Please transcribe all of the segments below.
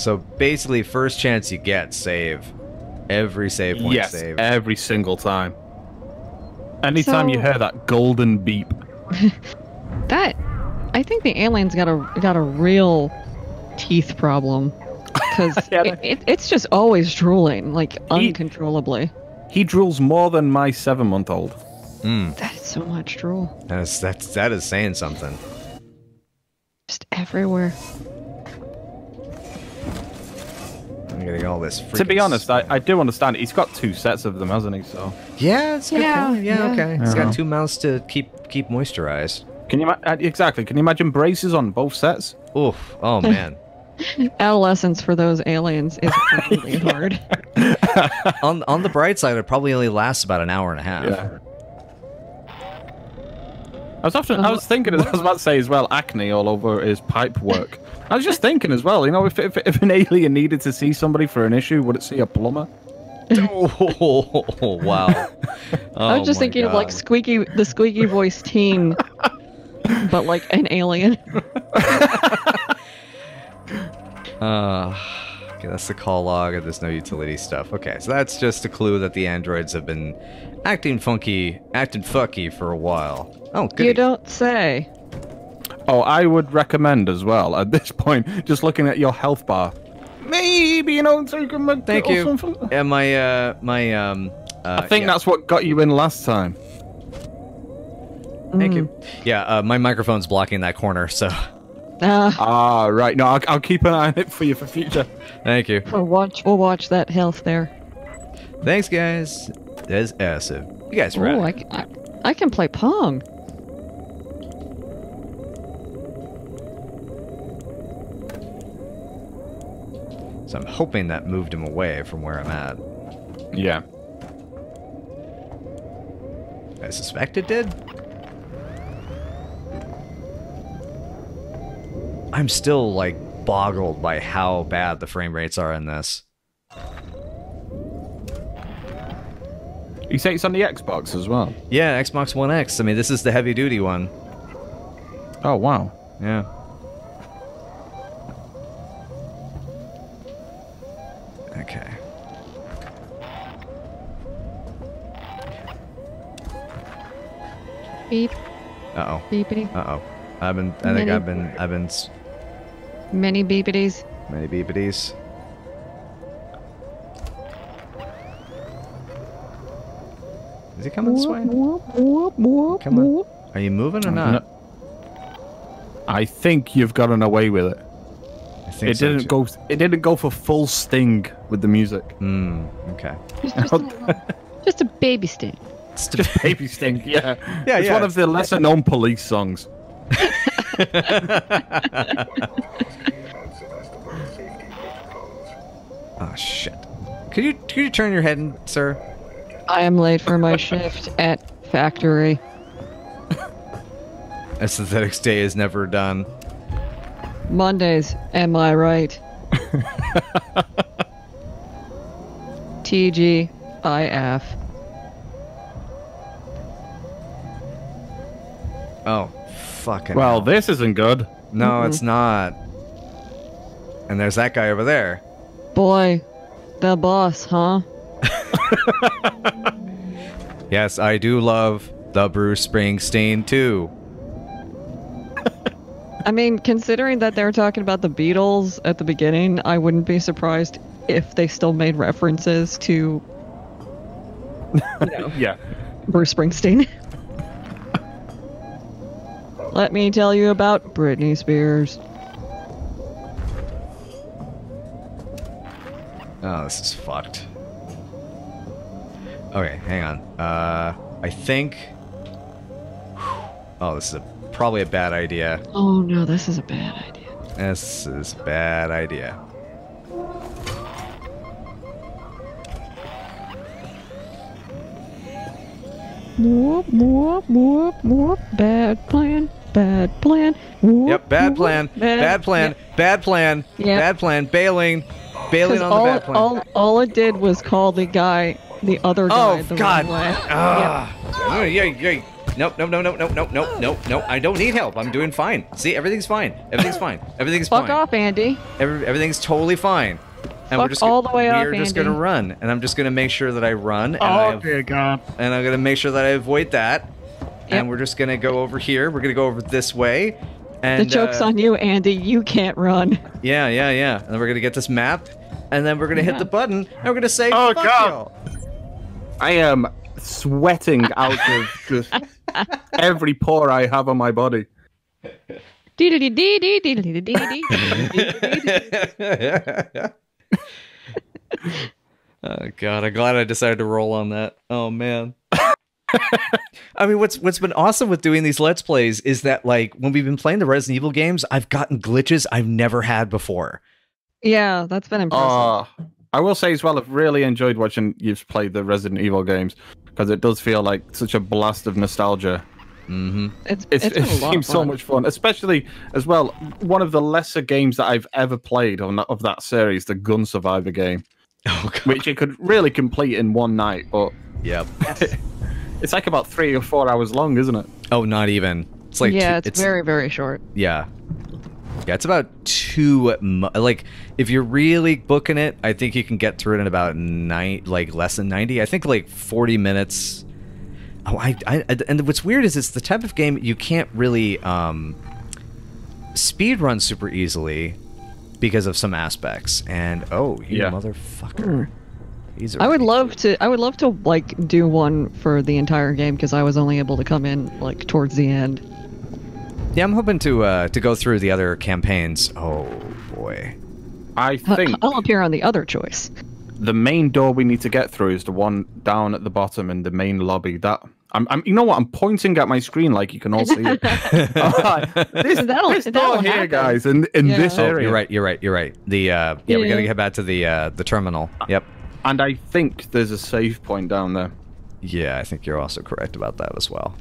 So basically, first chance you get, save. Every save point yes, save. every single time. Anytime you hear that golden beep, That I think the aliens got a got a real teeth problem because Yeah, it, it, it's just always drooling like He- uncontrollably. he drools more than my seven-month-old. Mm, That's so much drool, that is that's that is saying something. just everywhere. I'm getting all this. To be honest, I, I do understand. He's got two sets of them, hasn't he? So Yeah, it's good Yeah, point. Yeah, yeah. okay. he's got two mouths to keep keep moisturized. can you ma- uh, exactly? Can you imagine braces on both sets? Oof. Oh man. Adolescence for those aliens is really hard. on on the bright side, it probably only lasts about an hour and a half. Yeah. I was often, I was thinking, I was about to say as well, acne all over his pipe work. I was just thinking as well, you know, if, if, if an alien needed to see somebody for an issue, would it see a plumber? oh wow. I Oh was just my thinking of like squeaky, the squeaky voice teen, but like an alien. Uh, okay, that's the call log, and there's no utility stuff. Okay, so that's just a clue that the androids have been acting funky, acting fucky for a while. Oh, good. You don't say. Oh, I would recommend as well at this point, just looking at your health bar. Maybe you know, take a med- Thank you. something. Yeah, my uh, my um. Uh, I think yeah, that's what got you in last time. Thank you. Yeah, uh, my microphone's blocking that corner, so Uh, Ah, right. No, I'll, I'll keep an eye on it for you for future. thank you. we'll watch. We'll watch that health there. Thanks, guys. That's awesome. You guys Oh, rad. I, c- I- I can play pong. So I'm hoping that moved him away from where I'm at. Yeah. I suspect it did. I'm still like boggled by how bad the frame rates are in this. You say it's on the Xbox as well. Yeah, Xbox One X. I mean, this is the heavy duty one. Oh wow. Yeah. Okay. Beep, Uh oh. beepity. Uh oh. I've been. I think Many- I've been. I've been. S- Many beepities. Many beepities. Is he coming this way? Whoop, whoop, whoop, Come on. whoop. Are you moving or not? No. I think you've gotten away with it. I think It so, didn't too. go. It didn't go for full sting with the music. Hmm. Okay. Just, just, a, just a baby sting. It's the- Just baby stink. Yeah. Yeah, It's yeah. one of the lesser-known police songs. Oh shit. Could you could you turn your head, in, sir? I am late for my shift at factory. Aesthetics Day is never done. Mondays, am I right? TGIF. Oh, fucking. Well, hell. this isn't good. no, it's not. And there's that guy over there. Boy, the boss, huh? Yes, I do love the Bruce Springsteen too. I mean, considering that they were talking about the Beatles at the beginning, I wouldn't be surprised if they still made references to Yeah. Bruce Springsteen. Let me tell you about Britney Spears. Oh, this is fucked. Okay, hang on. Uh, I think. Oh, this is a, probably a bad idea. Oh no, this is a bad idea. This is a bad idea. Whoop, whoop, whoop, whoop. Bad plan, bad plan. Whoop, Yep, bad whoop, plan. Bad plan. Bad plan. Yeah. Bad plan. Bailing. Bailing on the bad plan. all, all it did was call the guy, the other guy, oh the God! wrong way. Ah! Yeah, yeah, yeah. Nope, nope, no, no, no, no, no, no, no. I don't need help. I'm doing fine. See, everything's fine. Everything's fine. Everything's Fuck fine. off, Andy. Every, everything's totally fine. And we're Fuck just all the way we're just Andy. gonna run, and I'm just gonna make sure that I run, and, Oh I, dear God. and I'm gonna make sure that I avoid that and we're just gonna go over here. We're gonna go over this way. And, the joke's uh, on you, Andy. You can't run. Yeah, yeah, yeah. And we're gonna get this map, and then we're gonna yeah. hit the button, and we're gonna say, "Oh God!" I am sweating out of just every pore I have on my body. oh God! I'm glad I decided to roll on that. Oh man. I mean, what's what's been awesome with doing these let's plays is that like when we've been playing the Resident Evil games, I've gotten glitches I've never had before. Yeah, that's been impressive. Uh, I will say as well, I've really enjoyed watching you've played the Resident Evil games because it does feel like such a blast of nostalgia. Mm-hmm. it's It's, it's been it a lot seems of so much fun, especially as well. One of the lesser games that I've ever played on that, of that series, the Gun Survivor game, Oh which you could really complete in one night, but Yep. it's like about three or four hours long, isn't it? Oh, not even. It's like yeah, two- it's, very very short. Yeah. Yeah, it's about two. Like, if you're really booking it, I think you can get through it in about nine, like less than ninety. I think like forty minutes. Oh, I, I, and what's weird is it's the type of game you can't really um, speed run super easily because of some aspects. And oh, you Yeah. motherfucker, he's. a I would love good- to. I would love to like do one for the entire game because I was only able to come in like towards the end. Yeah, I'm hoping to uh, to go through the other campaigns. Oh boy. I think I'll appear on the other choice. the main door we need to get through is the one down at the bottom in the main lobby. That I'm, I'm you know what? I'm pointing at my screen like you can all see it. Alright, this That'll- this that'll door here, happen. guys, in in Yeah. this Oh, area. you're right. You're right. You're right. The uh, yeah, we gotta Yeah. get back to the uh, the terminal. Yep. And I think there's a save point down there. Yeah, I think you're also correct about that as well.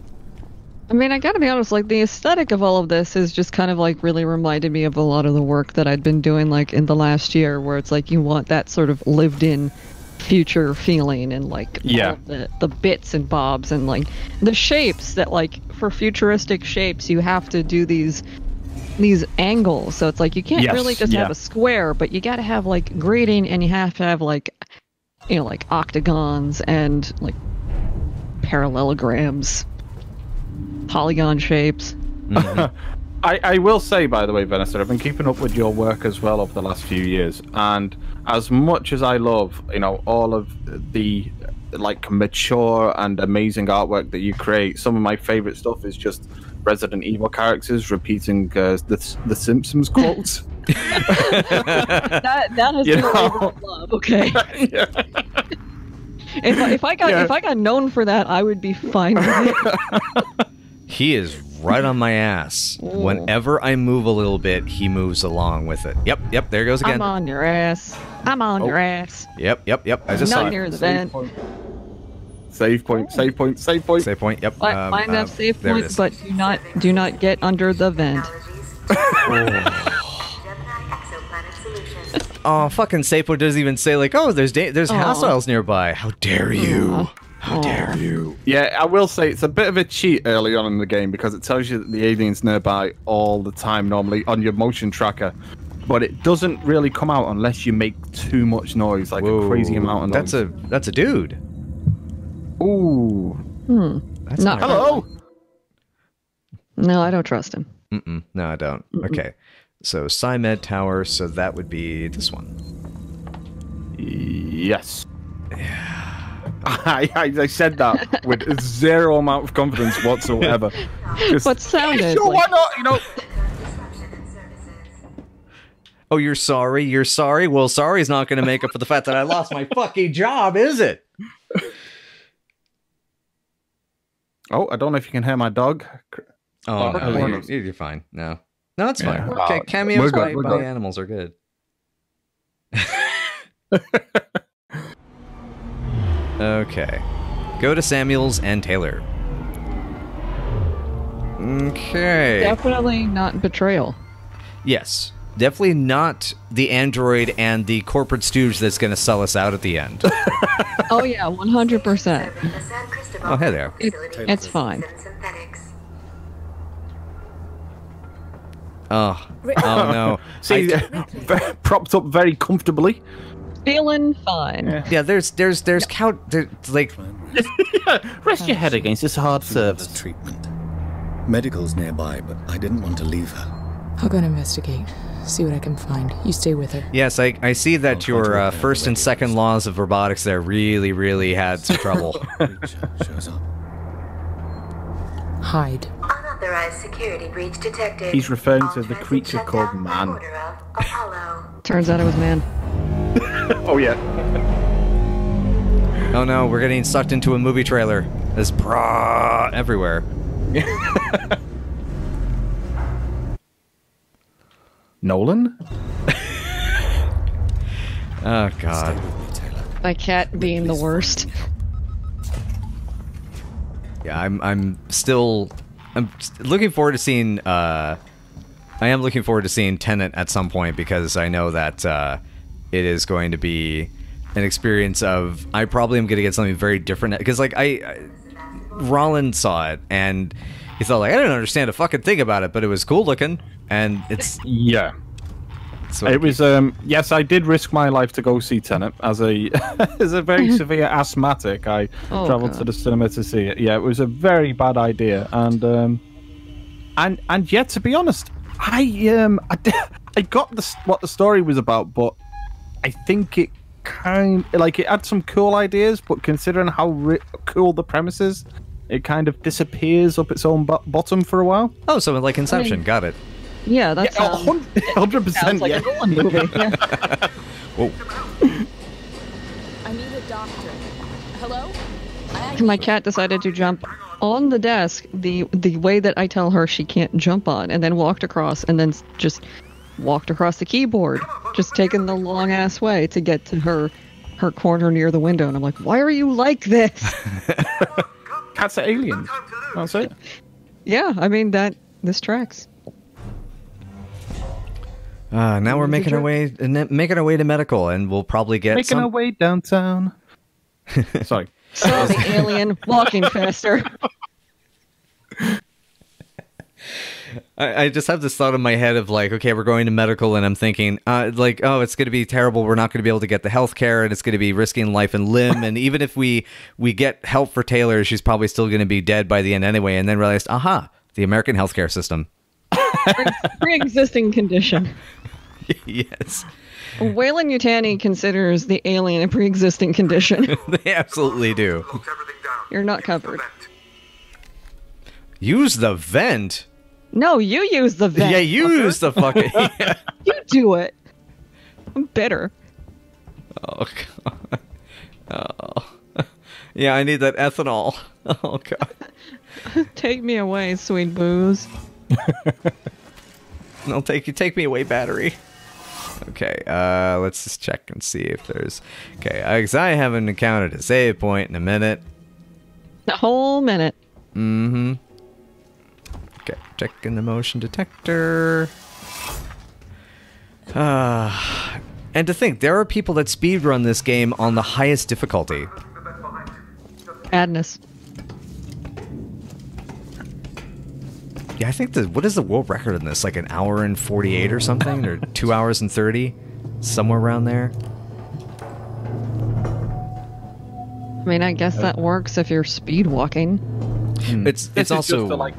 I mean, I gotta be honest, like the aesthetic of all of this is just kind of like really reminded me of a lot of the work that I'd been doing like in the last year, where it's like you want that sort of lived in future feeling and like Yeah. of the, the bits and bobs and like the shapes that like for futuristic shapes you have to do these these angles so it's like you can't Yes, really just have a square but you got to have like grading and you have to have like you know like octagons and like parallelograms polygon shapes. I, I will say, by the way, Vanessa, I've been keeping up with your work as well over the last few years, and as much as I love, you know, all of the like mature and amazing artwork that you create, some of my favorite stuff is just Resident Evil characters repeating uh, the the Simpsons quotes. that that has You been a know. labor of love okay Yeah. if, I- if i got Yeah. if i got known for that i would be fine with it He is right on my ass. Ooh. Whenever I move a little bit, he moves along with it. Yep, yep. There goes again. i'm on your ass i'm on Oh. your ass Yep, yep, yep. I just Not saw it. near the vent. Save point. Save point. Save point. Save point. Yep. Fi- um, Find uh, that safe there it point, but do not do not get under the vent. Oh, fucking safe point doesn't even say like, oh, there's da- there's Aw. hostiles nearby. How dare you? How dare you? Yeah, I will say it's a bit of a cheat early on in the game because it tells you that the alien's nearby all the time normally on your motion tracker. But it doesn't really come out unless you make too much noise, like a crazy amount of noise. That's a that's a dude. Ooh. Hmm. That's Not not Hello. No, I don't trust him. Mm-mm. No, I don't. Okay. So SciMed Tower, so that would be this one. Yes. I, I, I said that with zero amount of confidence whatsoever. Just- What sounded Sure, why not? You know. Oh, you're sorry? You're sorry? Well, sorry is not going to make up for the fact that I lost my fucking job, is it? Oh, I don't know if you can hear my dog. Oh, Oh, no, okay. you're, you're fine. No. No, it's fine. Oh, Okay, cameos we're good, by, we're by good. animals are good. okay. Go to Samuels and Taylor. Okay. definitely not betrayal. Yes. Definitely not the android and the corporate stooge that's going to sell us out at the end. Oh yeah, one hundred percent. Oh, hey there. It's fine. Oh, oh no. See, propped up very comfortably. Feeling fine. Yeah, there's there's there's count there, like Rest your head against this hard The surface. treatment. Medical's nearby, but I didn't want to leave her. I'll go and investigate. See what I can find. You stay with her. yes, I I see that I'll your uh, first and second laws of robotics there really really had some trouble. Creature shows up. Hide. Unauthorized security breach detected. He's referring All to the creature called man. order of Apollo. Turns out it was man. Oh yeah. oh no, we're getting sucked into a movie trailer. There's bra everywhere. Nolan. Oh god. with me, Taylor. My cat being the worst. Yeah, I'm I'm still I'm looking forward to seeing uh I am looking forward to seeing Tenet at some point because I know that uh it is going to be an experience of I probably am going to get something very different because like I, I Rollin saw it and he thought like I didn't understand a fucking thing about it but it was cool looking and it's Yeah. So It was um yes, I did risk my life to go see Tenet as a as a very severe asthmatic. I Oh, traveled to the cinema to see it. Yeah, it was a very bad idea, and um and and yet to be honest, I um I, di- I got the what the story was about, but I think it kind like it had some cool ideas, but considering how ri- cool the premise is, it kind of disappears up its own bo- bottom for a while. oh so like Inception got it Yeah, that's Yeah, um, hundred percent. like Yeah. a Nolan movie. Yeah. Whoa. I need a doctor. Hello? My cat decided to jump on the desk the the way that I tell her she can't jump on, and then walked across, and then just walked across the keyboard, just taking the long ass way to get to her her corner near the window. And I'm like, why are you like this? Cats are aliens. That's it. yeah, I mean that this tracks. Uh, now we're making our way ne- making our way to medical and we'll probably get Making some our way downtown. Sorry. So the alien walking faster. I, I just have this thought in my head of like, okay, we're going to medical, and I'm thinking, uh, like, oh, it's going to be terrible. We're not going to be able to get the health care, and it's going to be risking life and limb. and even if we we get help for Taylor, she's probably still going to be dead by the end anyway. And then realized, aha, the American healthcare system. Pre-existing condition. yes, Weyland-Yutani considers the alien a pre-existing condition. they absolutely do. Locked everything down. You're not covered. Use the vent. No, you use the vent. yeah, you use the fucking. yeah. You do it. I'm bitter. Oh god. Oh. Yeah, I need that ethanol. Oh god. Take me away, sweet booze. No, take you take me away, battery. Okay, uh, let's just check and see if there's. Okay, because I haven't encountered a save point in a minute. A whole minute. Mm-hmm. Okay, checking the motion detector. Ah, and to think there are people that speedrun this game on the highest difficulty. Madness. Yeah, I think the what is the world record in this? Like an hour and forty-eight or something, or two hours and thirty, somewhere around there. I mean, I guess uh, that works if you're speed walking. Hmm. It's This it's also just to, like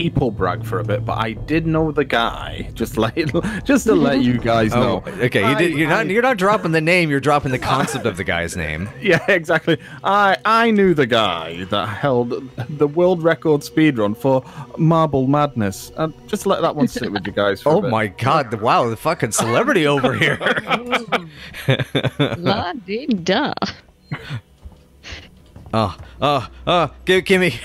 people brag for a bit, but I did know the guy. Just like just to let you guys know. oh okay. you did, you're not you're not dropping the name. You're dropping the concept of the guy's name. Yeah, exactly. I I knew the guy that held the world record speedrun for Marble Madness. And just let that one sit with you guys. For a Oh bit. my god! Wow, the fucking celebrity over here. La di da. Oh, oh, oh! Give, give me.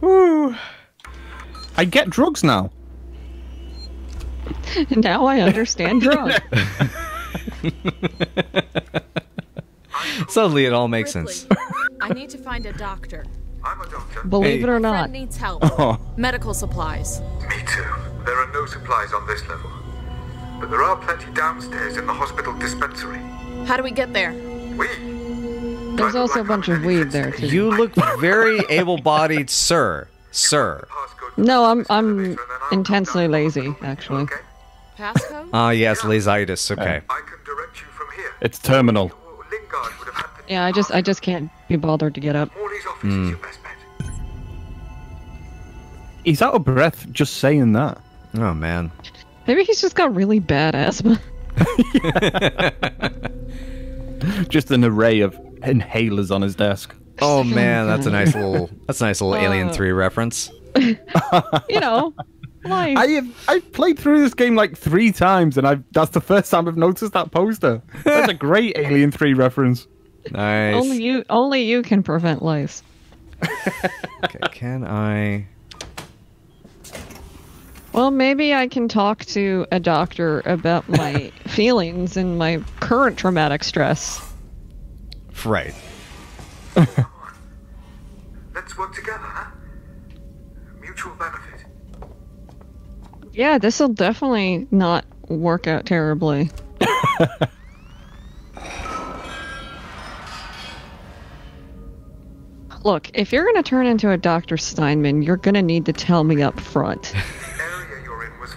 Woo. I get drugs now. now I understand drugs. Suddenly, it all makes sense. I need to find a doctor. I'm a doctor. Believe it or not. Friend needs help. Oh, Medical supplies. Me too. There are no supplies on this level. But there are plenty downstairs in the hospital dispensary. How do we get there? We. There's also a bunch of weed there too. You look very able-bodied, sir. Sir. No, I'm I'm intensely lazy actually. Okay. Passcode? Ah, yes, laseitis. Okay. I can direct you from here. It's terminal. Lingard would have had to. Yeah, I just I just can't be bothered to get up. Morley's office is your best bet. He's out of breath just saying that. Oh man. Maybe he's just got really bad asthma. Just an array of inhalers on his desk. Oh man, that's a nice little that's a nice little Alien Uh. 3 reference. You know, life. I have I've played through this game like three times, and I've that's the first time I've noticed that poster. That's a great Alien Three reference. Nice. Only you only you can prevent lice. Okay, can I Well, maybe I can talk to a doctor about my feelings and my current traumatic stress. Right. Let's work together, huh? Mutual benefit. Yeah, this will definitely not work out terribly. Look, if you're going to turn into a Dr. Steinman, you're going to need to tell me up front.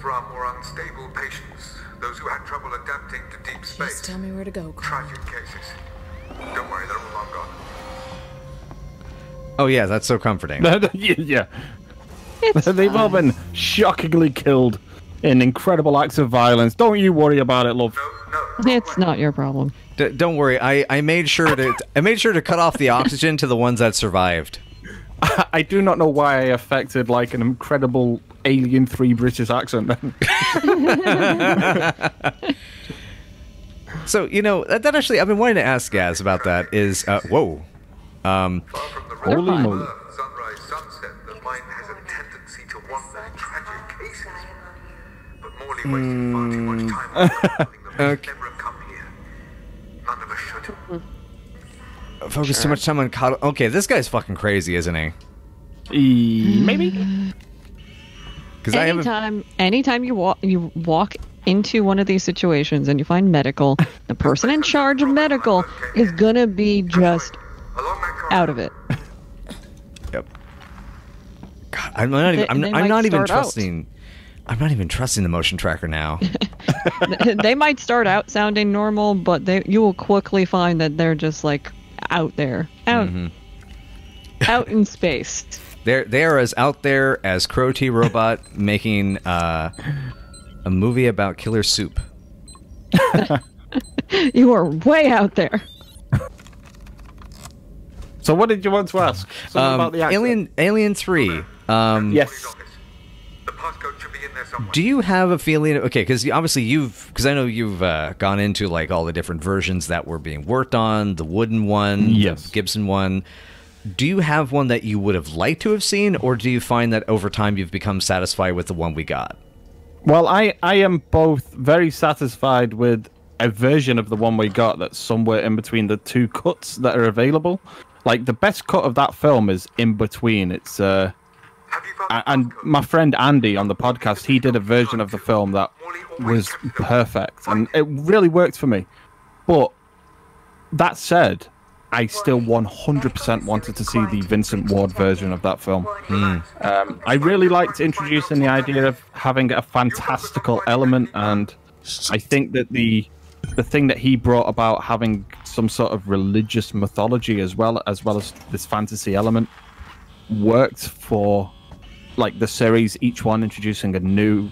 Area you're in was for our more unstable patients, those who had trouble adapting to deep Just space. tell me where to go, Carl. Tragic cases. Don't worry, they're all long gone. Oh yeah, that's so comforting. yeah, It's they've all been shockingly killed in incredible acts of violence. Don't you worry about it, love. No, no. It's not your problem. D- don't worry. I, I made sure to I made sure to cut off the oxygen to the ones that survived. I do not know why I affected like an incredible Alien Three British accent. So you know that, that actually I've been wanting to ask Gaz about that. Is uh, whoa. Um, Far the Holy moly! Earth, sunrise, sunset, the mind has a tendency to wander in tragic cases. But Morley too much time on controlling. Okay. Never have come here. None of us should. focus too much time on Cod- Okay, this guy's fucking crazy, isn't he? E- maybe. Because I Anytime, anytime you walk, you walk into one of these situations and you find medical, the person in charge of medical is gonna be just Along that corridor. out of it. Yep. God, I'm not even. They- I'm, they I'm not even start out. trusting. I'm not even trusting the motion tracker now. they might start out sounding normal, but they you will quickly find that they're just like out there, out, mm-hmm. out in space. They're they are as out there as Crow T Robot making uh, a movie about killer soup. You are way out there. So what did you want to ask? Um, about the accent? Alien Alien Three. Um, Yes. Morley's office. The passcode should be in there somewhere. Do you have a feeling? Okay, because obviously you've, because I know you've uh, gone into like all the different versions that were being worked on, the wooden one, Yes. the Gibson one. Do you have one that you would have liked to have seen, or do you find that over time you've become satisfied with the one we got? Well, I, I am both very satisfied with a version of the one we got that's somewhere in between the two cuts that are available. Like the best cut of that film is in between. It's uh, and my friend Andy on the podcast, he did a version of the film that was perfect, and it really worked for me. But that said, I still 100% wanted to see the Vincent Ward version of that film. Um, I really liked introducing the idea of having a fantastical element, and I think that the the thing that he brought about having some sort of religious mythology as well as well as this fantasy element worked for like the series, each one introducing a new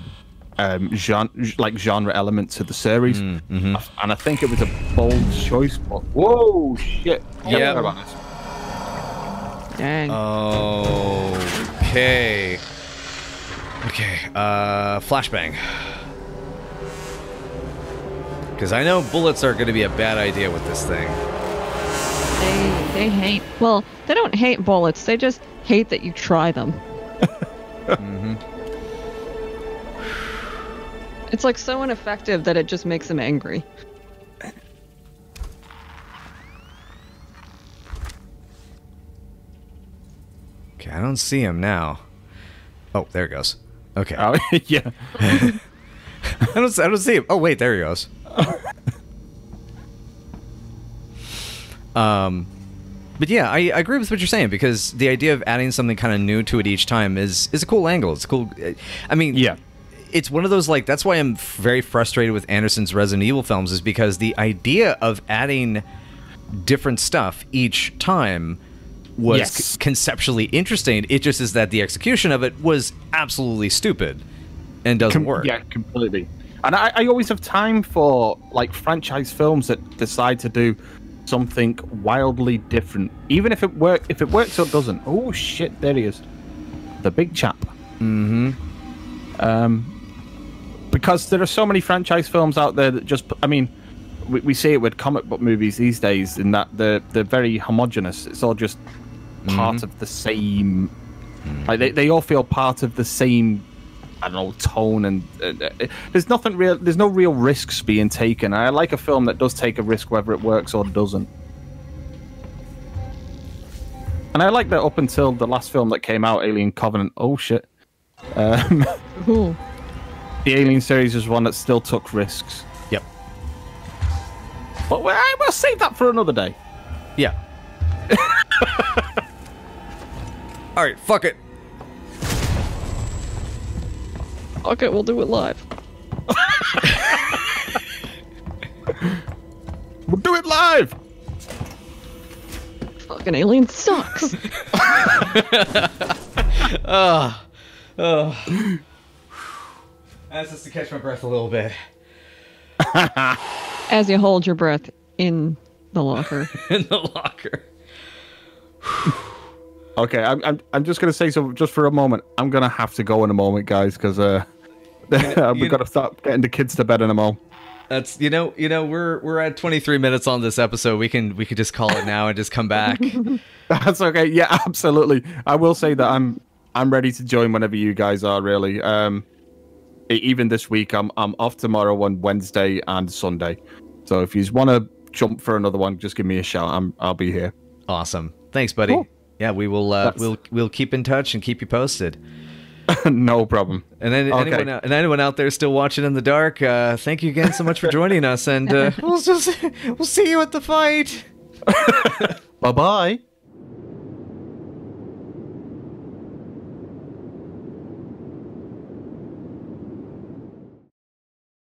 um, genre, like genre element to the series, and I think it was a bold choice. But whoa, shit! Yeah. sorry about. Dang. Okay. Okay. Uh, flashbang. Because I know bullets are going to be a bad idea with this thing. They they hate. Well, they don't hate bullets. They just hate that you try them. It's like so ineffective that it just makes him angry. Okay, I don't see him now. Oh, there he goes. Okay. Oh, yeah. I don't. I don't see him. Oh wait, there he goes. Um, but yeah, I, I agree with what you're saying because the idea of adding something kind of new to it each time is is a cool angle. It's cool. I mean, Yeah. It's one of those like that's why I'm very frustrated with Anderson's Resident Evil films is because the idea of adding different stuff each time was Yes. conceptually interesting. It just is that the execution of it was absolutely stupid and doesn't Com- work. Yeah, completely. And I, I always have time for like franchise films that decide to do something wildly different, even if it work if it works or doesn't. Oh shit, there he is, the big chap. Mm-hmm. Um, because there are so many franchise films out there that just, I mean, we, we see it with comic book movies these days in that they're they're very homogenous. It's all just part of the same. Like they, they all feel part of the same I don't know tone and uh, uh, there's nothing real there's no real risks being taken. I like a film that does take a risk whether it works or doesn't. And I like that up until the last film that came out, Alien Covenant. Oh shit. Um, Ooh. the Alien series was one that still took risks. Yep. But well, I will save that for another day. Yeah. All right, fuck it. Okay, we'll do it live. We'll do it live. Fucking alien sucks. Ah. Ah. That's just to catch my breath a little bit. As you hold your breath in the locker. In the locker. Okay, I'm, I'm, I'm just gonna say so just for a moment. I'm gonna have to go in a moment, guys, because uh, we've got to start getting the kids to bed in a moment. That's you know you know we're we're at 23 minutes on this episode. We can we could just call it now and just come back. That's okay. Yeah, absolutely. I will say that I'm I'm ready to join whenever you guys are. Really. Um, even this week, I'm I'm off tomorrow on Wednesday and Sunday. So if you want to jump for another one, just give me a shout. I'm I'll be here. awesome. Thanks, buddy. Cool. Yeah, we will uh, we'll we'll keep in touch and keep you posted. no problem. And then Okay. anyone out, and anyone out there still watching in the dark, uh, thank you again so much for joining us, and uh, we'll just we'll see you at the fight. Bye bye.